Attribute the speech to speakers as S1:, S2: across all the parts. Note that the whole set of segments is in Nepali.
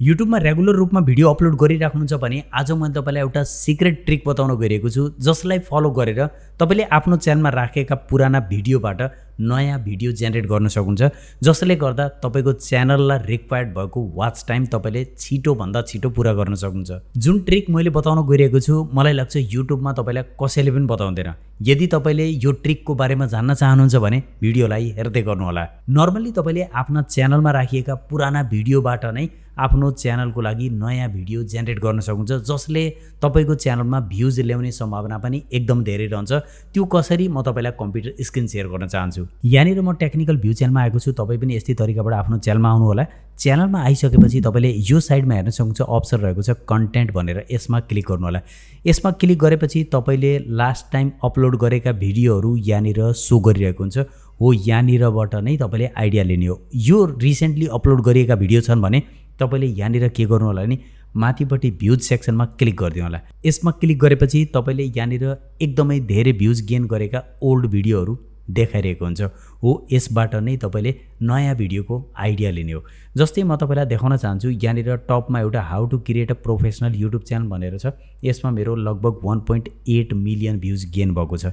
S1: युट्युबमा रेगुलर रूपमा भिडियो अपलोड गरिराख्नुहुन्छ भने आज मैले तपाईँलाई एउटा सिक्रेट ट्रिक बताउन गइरहेको छु जसलाई फलो गरेर तपाईँले आफ्नो च्यानलमा राखेका पुराना भिडियोबाट नयाँ भिडियो जेनेरेट गर्न सक्नुहुन्छ जसले गर्दा तपाईँको च्यानललाई रिक्वायर्ड भएको वाच टाइम तपाईँले छिटोभन्दा छिटो पुरा गर्न सक्नुहुन्छ। जुन ट्रिक मैले बताउन गइरहेको छु मलाई लाग्छ युट्युबमा तपाईँलाई कसैले पनि बताउँदैन। यदि तपाईँले यो ट्रिकको बारेमा जान्न चाहनुहुन्छ भने भिडियोलाई हेर्दै गर्नुहोला। नर्मल्ली तपाईँले आफ्ना च्यानलमा राखिएका पुराना भिडियोबाट नै आफ्नो च्यानलको लागि नयाँ भिडियो जेनेरेट गर्न सक्नुहुन्छ जसले तपाईँको च्यानलमा भ्युज ल्याउने सम्भावना पनि एकदम धेरै रहन्छ। त्यो कसरी म तपाईँलाई कम्प्युटर स्क्रिन सेयर गर्न चाहन्छु। यहाँनिर म टेक्निकल भ्यू च्यानलमा आएको छु। तपाईँ पनि यस्तै तरिकाबाट आफ्नो च्यानलमा आउनु होला च्यानलमा आइसकेपछि तपाईँले यो साइडमा हेर्न सक्नुहुन्छ अप्सन रहेको छ कन्टेन्ट भनेर यसमा क्लिक गर्नु होला। यसमा क्लिक गरेपछि तपाईँले लास्ट टाइम अपलोड गरेका भिडियोहरू यहाँनिर सो गरिरहेको हुन्छ। हो यहाँनिरबाट नै तपाईँले आइडिया लिने हो। यो रिसेन्टली अपलोड गरिएका भिडियो छन् भने तपाईँले यहाँनिर के गर्नु होला भने माथिपट्टि भ्युज सेक्सनमा क्लिक गरिदिनु होला। यसमा क्लिक गरेपछि तपाईँले यहाँनिर एकदमै धेरै भ्युज गेन गरेका ओल्ड भिडियोहरू देखाइरहेको हुन्छ। हो यसबाट नै तपाईँले नयाँ भिडियोको आइडिया लिने हो। जस्तै म तपाईँलाई देखाउन चाहन्छु यहाँनिर टपमा एउटा how to create a professional YouTube channel भनेर छ। यसमा मेरो लगभग one point eight million views gain भएको छ।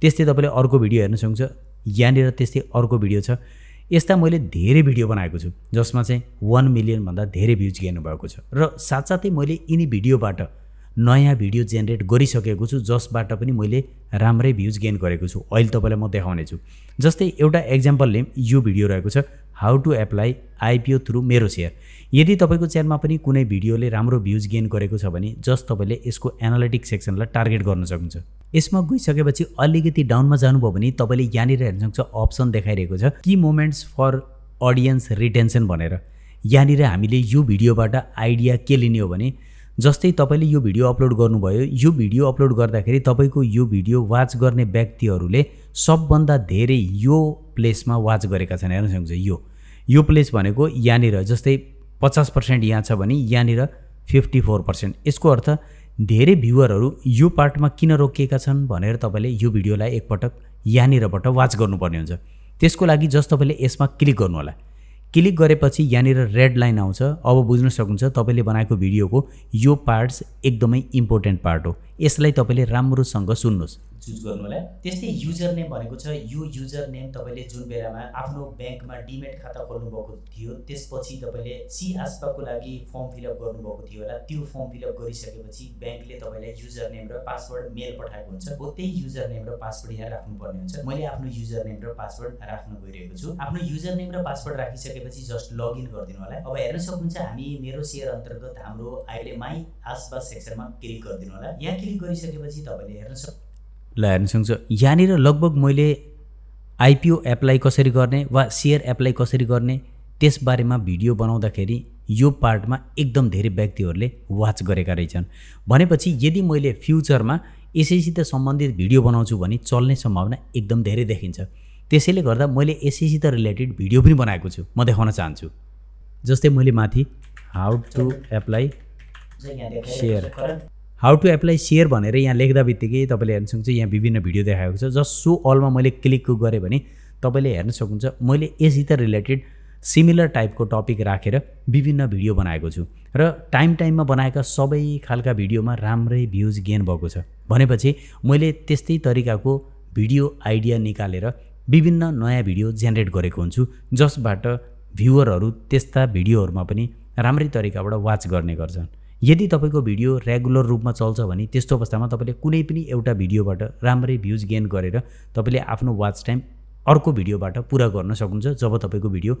S1: त्यस्तै तपाईँले अर्को भिडियो हेर्न सक्नुहुन्छ। यहाँनिर त्यस्तै अर्को भिडियो छ। यस्ता मैले धेरै भिडियो बनाएको छु जसमा चाहिँ वान मिलियनभन्दा धेरै भ्युज गेन भएको छ। र साथसाथै मैले यिनी भिडियोबाट नयाँ भिडियो जेनेरेट गरिसकेको छु जसबाट पनि मैले राम्रै भ्युज गेन गरेको छु। अहिले तपाईँलाई म देखाउने छु। जस्तै एउटा एक्जाम्पलले यो भिडियो रहेको छ how to apply IPO through मेरो सेयर यदि तपाईँको च्यानलमा पनि कुनै भिडियोले राम्रो भ्युज गेन गरेको छ भने जस्ट तपाईँले यसको एनालिटिक सेक्सनलाई टार्गेट गर्न सक्नुहुन्छ। यसमा गइसकेपछि अलिकति डाउनमा जानुभयो भने तपाईँले यहाँनिर हेर्न सक्छ अप्सन देखाइरहेको छ कि मोमेन्ट्स फर अडियन्स रिटेन्सन भनेर। यहाँनिर हामीले यो भिडियोबाट आइडिया के लिने हो भने जस्तै तपाईँले यो भिडियो अपलोड गर्नुभयो यो भिडियो अपलोड गर्दाखेरि तपाईँको यो भिडियो वाच गर्ने व्यक्तिहरूले सबभन्दा धेरै यो प्लेसमा वाच गरेका छन्। हेर्न सक्नुहुन्छ यो। यो प्लेस भनेको यहाँनिर जस्तै पचास पर्सेन्ट यहाँ छ भने यहाँनिर फिफ्टी फोर पर्सेन्ट। यसको अर्थ धेरै भ्युवरहरू यो पार्टमा किन रोकिएका छन् भनेर तपाईँले यो भिडियोलाई एकपटक यहाँनिरबाट वाच गर्नुपर्ने हुन्छ। त्यसको लागि जस्ट तपाईँले यसमा क्लिक गर्नु होला क्लिक गरेपछि यहाँनिर रेड लाइन आउँछ। अब बुझ्न सक्नुहुन्छ तपाईँले बनाएको भिडियोको यो पार्ट्स एकदमै इम्पोर्टेन्ट पार्ट हो। यसलाई तपाईँले राम्रोसँग सुन्नुहोस्। चुज गर्नु होला। त्यस्तै युजर नेम भनेको छ। यो युजर नेम तपाईँले जुन बेलामा आफ्नो ब्याङ्कमा डिमेट खाता खोल्नुभएको थियो त्यसपछि तपाईँले सी आस्पाको लागि फर्म फिलअप गर्नुभएको थियो होला। त्यो फर्म फिलअप गरिसकेपछि ब्याङ्कले तपाईँलाई युजर नेम र पासवर्ड मेल पठाएको हुन्छ। हो त्यही युजर नेम र पासवर्ड यहाँ राख्नुपर्ने हुन्छ। मैले आफ्नो युजर नेम र पासवर्ड राख्न गइरहेको छु। आफ्नो युजर नेम र पासवर्ड राखिसकेपछि जस्ट लगइन गरिदिनु होला। अब हेर्न सक्नुहुन्छ हामी मेरो सेयर अन्तर्गत हाम्रो अहिले माई आसपास सेक्सनमा क्लिक गरिदिनु होला। यहाँ क्लिक गरिसकेपछि तपाईँले हेर्न सक्नु ल हेर्न सक्छ यहाँनिर लगभग मैले आइपिओ एप्लाई कसरी गर्ने वा सेयर एप्लाई कसरी गर्ने त्यसबारेमा भिडियो बनाउँदाखेरि यो पार्टमा एकदम धेरै व्यक्तिहरूले वाच गरेका रहेछन्। भनेपछि यदि मैले फ्युचरमा यसैसित सम्बन्धित भिडियो बनाउँछु भने चल्ने सम्भावना एकदम धेरै देखिन्छ। त्यसैले गर्दा मैले यसैसित रिलेटेड भिडियो पनि बनाएको छु। म देखाउन चाहन्छु। जस्तै मैले माथि how to apply share how to apply share भनेर यहाँ लेख्दा बित्तिकै तपाईँले हेर्न सक्नुहुन्छ यहाँ विभिन्न भिडियो देखाएको छ। जस्ट सो अलमा मैले क्लिक गरेँ भने तपाईँले हेर्न सक्नुहुन्छ मैले यससित रिलेटेड सिमिलर टाइपको टपिक राखेर विभिन्न भिडियो बनाएको छु। र टाइम टाइममा बनाएका सबै खालका भिडियोमा राम्रै भ्युज गेन भएको छ। भनेपछि मैले त्यस्तै तरिकाको भिडियो आइडिया निकालेर विभिन्न नयाँ भिडियो जेनेरेट गरेको हुन्छु जसबाट भ्युवरहरू त्यस्ता भिडियोहरूमा पनि राम्रै तरिकाबाट वाच गर्ने गर्छन्। यदि तपाईँको भिडियो रेगुलर रूपमा चल्छ भने त्यस्तो अवस्थामा तपाईँले कुनै पनि एउटा भिडियोबाट राम्रै भ्युज गेन गरेर तपाईँले आफ्नो वाच टाइम अर्को भिडियोबाट पुरा गर्न सक्नुहुन्छ। जब तपाईँको भिडियो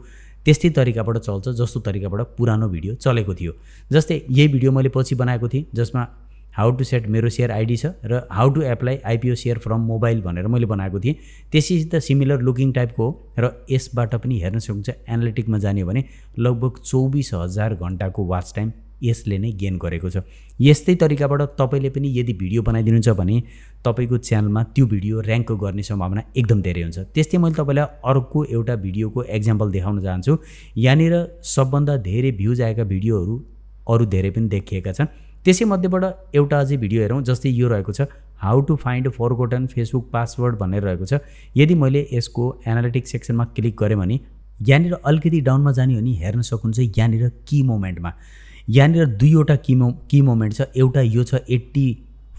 S1: त्यस्तै तरिकाबाट चल्छ जस्तो तरिकाबाट पुरानो भिडियो चलेको थियो। जस्तै यही भिडियो मैले पछि बनाएको थिएँ जसमा हाउ टु सेट मेरो सेयर आइडी छ र how to apply IPO share from mobile भनेर मैले बनाएको थिएँ। त्यसैसित सिमिलर लुकिङ टाइपको हो र यसबाट पनि हेर्न सक्नुहुन्छ एनालिटिकमा जाने भने लगभग चौबिस हजार घन्टाको वाच टाइम यसले नै गेन गरेको छ। यस्तै तरिकाबाट तपाईँले पनि यदि भिडियो बनाइदिनुहुन्छ भने तपाईँको च्यानलमा त्यो भिडियो ऱ्याङ्क गर्ने सम्भावना एकदम धेरै हुन्छ। त्यस्तै मैले तपाईँलाई अर्को एउटा भिडियोको एक्जाम्पल देखाउन चाहन्छु। यहाँनिर सबभन्दा धेरै भ्युज आएका भिडियोहरू अरू धेरै पनि देखिएका छन्। त्यसै मध्येबाट एउटा अझै भिडियो हेरौँ जस्तै यो रहेको छ how to find forgotten Facebook password भनेर रहेको छ। यदि मैले यसको एनालिटिक सेक्सनमा क्लिक गरेँ भने यहाँनिर अलिकति डाउनमा जाने हो भने हेर्न सक्नुहुन्छ यहाँनिर की मोमेन्टमा यहाँनिर दुईवटा की मो की मोमेन्ट छ एउटा यो छ एट्टी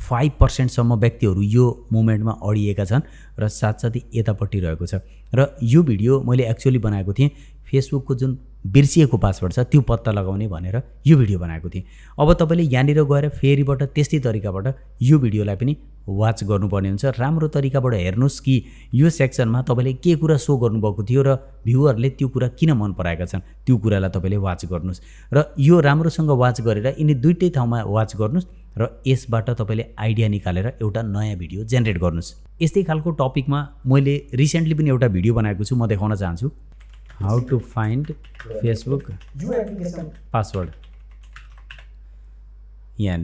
S1: फाइभ पर्सेन्टसम्म व्यक्तिहरू यो मुभमेन्टमा अडिएका छन् र साथसाथै यतापट्टि रहेको छ। र यो भिडियो मैले एक्चुअली बनाएको थिएँ फेसबुकको जुन बिर्सिएको पासवर्ड छ त्यो पत्ता लगाउने भनेर यो भिडियो बनाएको थिएँ। अब तपाईँले यहाँनिर गएर फेरिबाट त्यस्तै तरिकाबाट यो भिडियोलाई पनि वाच गर्नुपर्ने हुन्छ। राम्रो तरिकाबाट हेर्नुहोस् कि यो सेक्सनमा तपाईँले के कुरा सो गर्नुभएको थियो र भ्युवरले त्यो कुरा किन मन पराएका छन् त्यो कुरालाई तपाईँले वाच गर्नुहोस्। र यो राम्रोसँग वाच गरेर यिनी दुइटै ठाउँमा वाच गर्नुहोस्। र यसबाट तपाईँले आइडिया निकालेर एउटा नयाँ भिडियो जेनेरेट गर्नुहोस्। यस्तै खालको टपिकमा मैले रिसेन्टली पनि एउटा भिडियो बनाएको छु म देखाउन चाहन्छु। How to find Facebook password यहाँ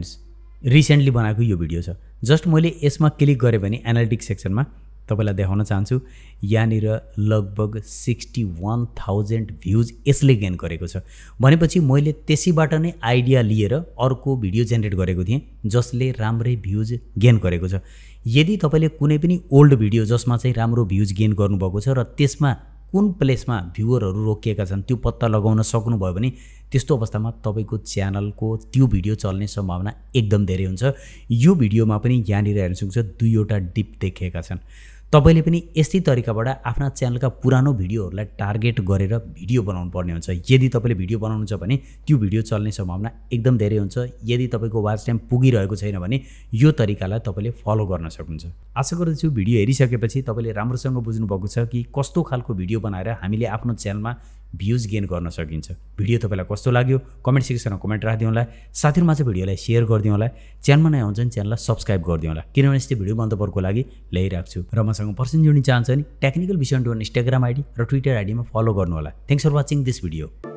S1: रिसेन्टली बनाएको यो भिडियो छ। जस्ट मैले यसमा क्लिक गरेँ भने एनालिटिक्स सेक्सनमा तपाईँलाई देखाउन चाहन्छु यहाँनिर लगभग सिक्सटी वान थाउजन्ड भ्युज यसले गेन गरेको छ। भनेपछि मैले त्यसैबाट नै आइडिया लिएर अर्को भिडियो जेनेरेट गरेको थिएँ जसले राम्रै भ्युज गेन गरेको छ। यदि तपाईँले कुनै पनि ओल्ड भिडियो जसमा चाहिँ राम्रो भ्युज गेन गर्नुभएको छ र त्यसमा कुन प्लेसमा भ्युवरहरू रोकिएका छन् त्यो पत्ता लगाउन सक्नुभयो भने त्यस्तो अवस्थामा तपाईँको च्यानलको त्यो भिडियो चल्ने सम्भावना एकदम धेरै हुन्छ। यो भिडियोमा पनि यहाँनिर हेर्न सक्छ दुईवटा डिप देखिएका छन्। तपाईँले पनि यस्तै तरिकाबाट आफ्ना च्यानलका पुरानो भिडियोहरूलाई टार्गेट गरेर भिडियो बनाउनु पर्ने हुन्छ। यदि तपाईँले भिडियो बनाउनु छ भने त्यो भिडियो चल्ने सम्भावना एकदम धेरै हुन्छ। यदि तपाईँको वाच टाइम पुगिरहेको छैन भने यो तरिकालाई तपाईँले फलो गर्न सक्नुहुन्छ। आशा गर्दछु भिडियो हेरिसकेपछि तपाईँले राम्रोसँग बुझ्नुभएको छ कि कस्तो खालको भिडियो बनाएर हामीले आफ्नो च्यानलमा भ्युज गेन गर्न सकिन्छ। भिडियो तपाईँलाई कस्तो लाग्यो कमेन्ट सेक्सनमा कमेन्ट राखिदिउँ होला। साथीहरूमा चाहिँ भिडियोलाई सेयर होला। च्यानलमा नै आउँछ च्यानललाई सब्सक्राइब होला। किनभने यस्तै भिडियो बन्दपरको लागि ल्याइरहेको छु र मसँग पर्सन जोड्न चाहन्छ भने टेक्निकल विषय इन्स्टाग्राम आइडी र ट्विटर आइडीमा फलो गर्नु होला thanks for watching this video